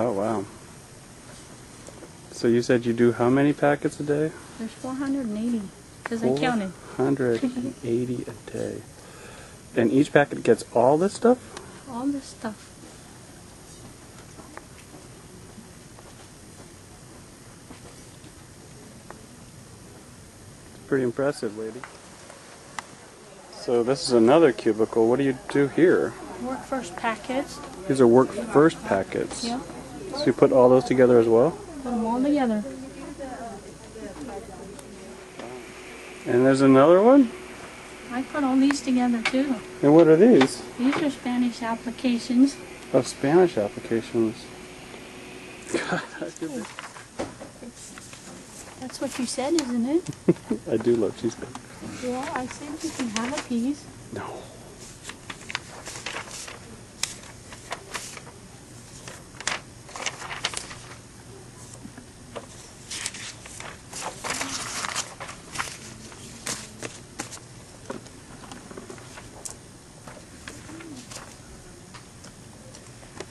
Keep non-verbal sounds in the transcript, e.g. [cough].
Oh, wow. So you said you do how many packets a day? There's 480, because I counted. 180 a day. And each packet gets all this stuff? All this stuff. It's pretty impressive, lady. So this is another cubicle. What do you do here? Work first packets. These are work first packets. Yep. So you put all those together as well? Put them all together. And there's another one? I put all these together too. And what are these? These are Spanish applications. Oh, Spanish applications. [laughs] That's what you said, isn't it? [laughs] I do love cheesecake. Well, I said you can have a piece. No.